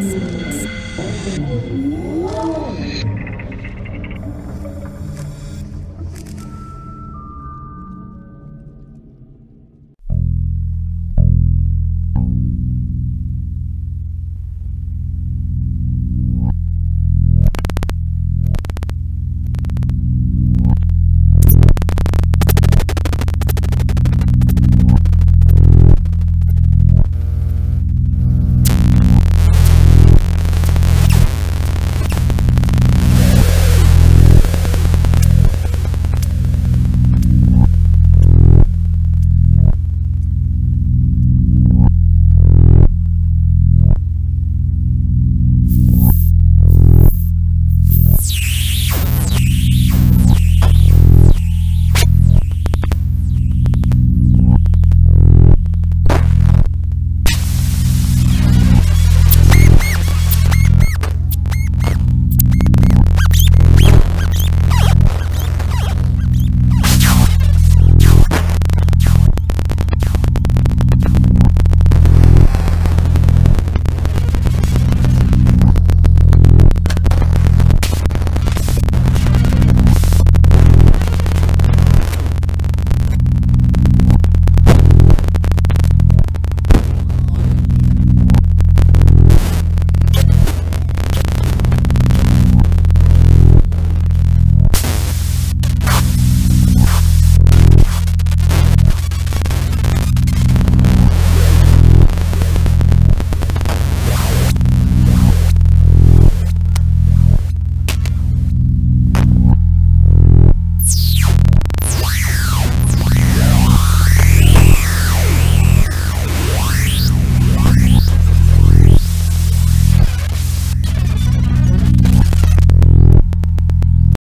Yes.